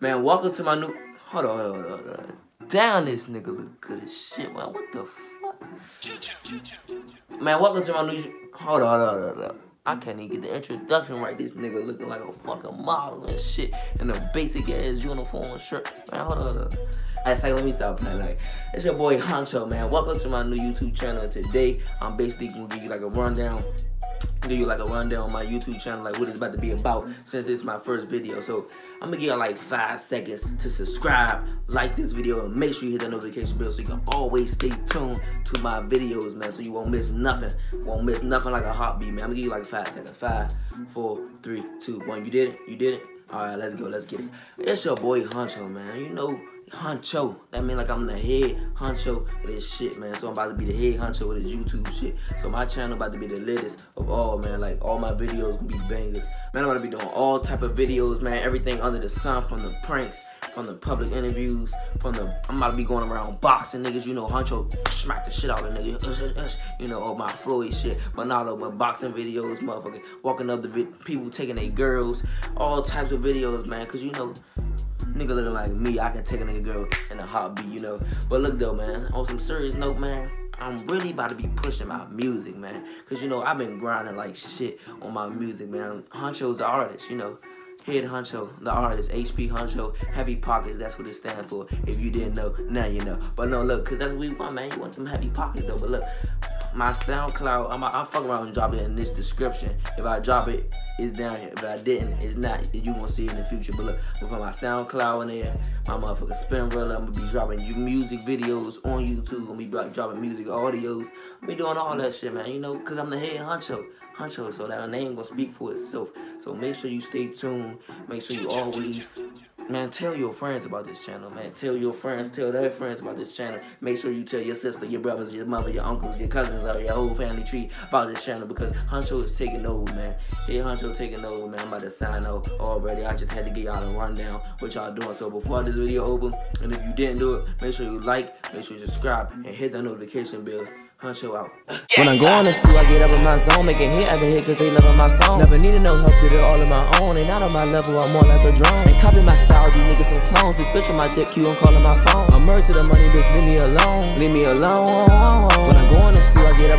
Man, welcome to my new. Hold on, hold on, hold on. Damn, this nigga look good as shit, man. What the fuck? Man, welcome to my new. Hold on, hold on, hold on. I can't even get the introduction right. This nigga looking like a fucking model and shit in a basic ass uniform shirt. Man, hold on, hold on. I say, let me stop playing. Like, it's your boy Honcho, man. Welcome to my new YouTube channel. Today, I'm basically gonna give you like a rundown give you like a rundown on my YouTube channel, like what it's about to be about since it's my first video. So I'm gonna give you like five seconds to subscribe, like this video, and make sure you hit the notification bell so you can always stay tuned to my videos, man. So you won't miss nothing. Won't miss nothing like a heartbeat, man. I'm gonna give you like five seconds. Five, four, three, two, one. You did it? You did it? Alright, let's go, let's get it. It's your boy Honcho, man. You know honcho. That mean like I'm the head honcho of this shit, man. So I'm about to be the head honcho of this YouTube shit. So my channel about to be the latest of all, man. Like all my videos gonna be bangers. Man, I'm about to be doing all type of videos, man. Everything under the sun, from the pranks, from the public interviews, from the I'm about to be going around boxing niggas. You know, honcho smack the shit out of niggas. Ush, ush, ush. You know, all my Floyd shit. But not but boxing videos, motherfucker. Walking up the people taking their girls, all types of videos, man. Cause you know nigga looking like me, I can take a nigga girl in a heartbeat, you know. But look though, man, on some serious note, man, I'm really about to be pushing my music, man. Cause you know, I've been grinding like shit on my music, man. Honcho's the artist, you know. Head Honcho, the artist, HP Honcho, Heavy Pockets, that's what it stands for. If you didn't know, now you know. But no, look, cause that's what we want, man. You want them heavy pockets though. But look, my SoundCloud, I'm, I'm fucking around and drop it in this description. If I drop it, it's down here. If I didn't, it's not. You gonna see it in the future. But look, I'm gonna put my SoundCloud in there, my motherfucking Spinrilla. I'm gonna be dropping you music videos on YouTube. I'm gonna be dropping music audios. I'm be doing all that shit, man. You know, cause I'm the head honcho. Honcho, so that name gonna speak for itself. So make sure you stay tuned. Make sure you always Man, tell your friends about this channel, man. Tell your friends, tell their friends about this channel. Make sure you tell your sister, your brothers, your mother, your uncles, your cousins, or your whole family tree about this channel because Honcho is taking over, man. Hey, Honcho taking over, man. I'm about to sign out already. I just had to get y'all a rundown what y'all doing. So before this video over, and if you didn't do it, make sure you like, make sure you subscribe, and hit that notification bell. Out. When I go on the school, I get up in my zone, make a hit after hit cause they loving my song. Never needed no help, did it all on my own. Ain't not on my level, I'm more like a drone. Ain't copy my style, these niggas some clones. This bitch on my dick, you I'm calling my phone. I'm merged to the money, bitch, leave me alone. Leave me alone. When I go on the school, I get up